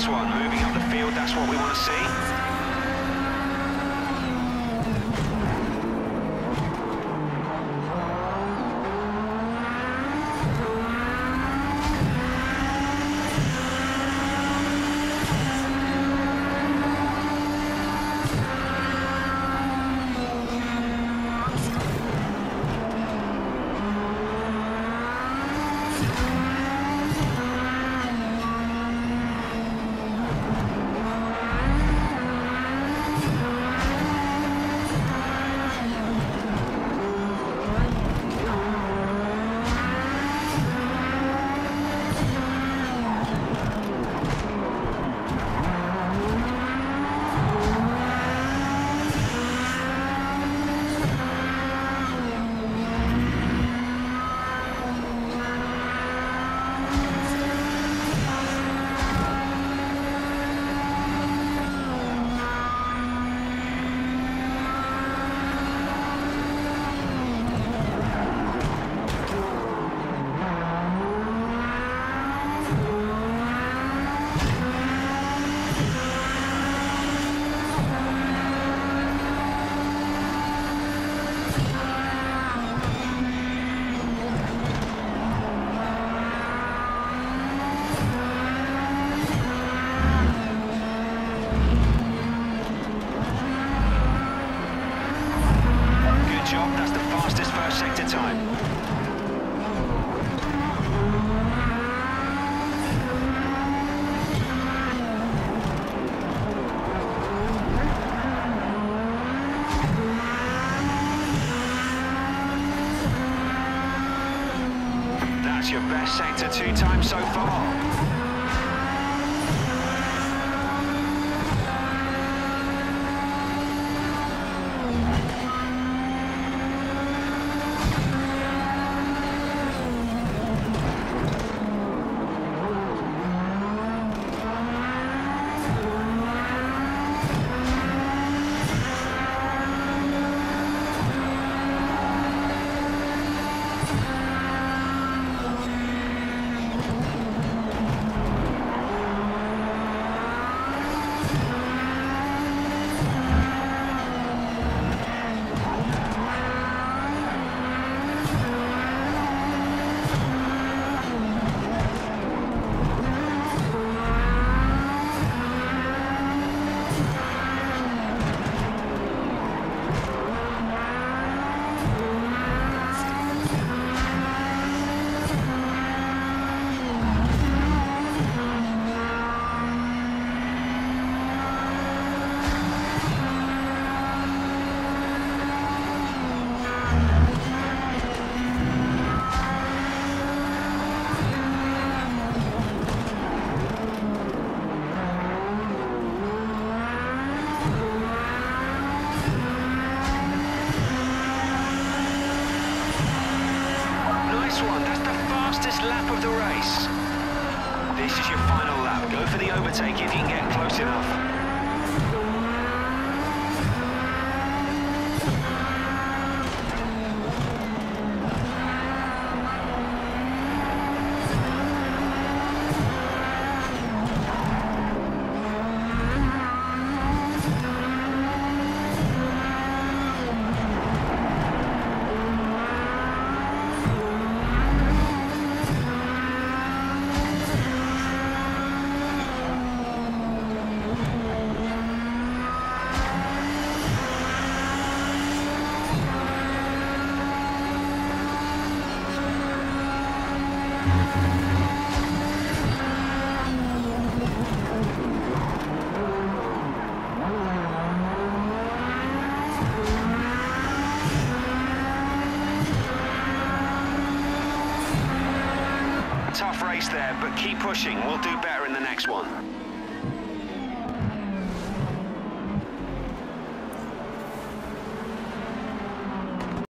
Nice one, moving up the field, that's what we want to see. Your best sector two times so far. Nice one, that's the fastest lap of the race. This is your final lap. Go for the overtake if you can get close enough. Tough race there, but keep pushing. We'll do better in the next one.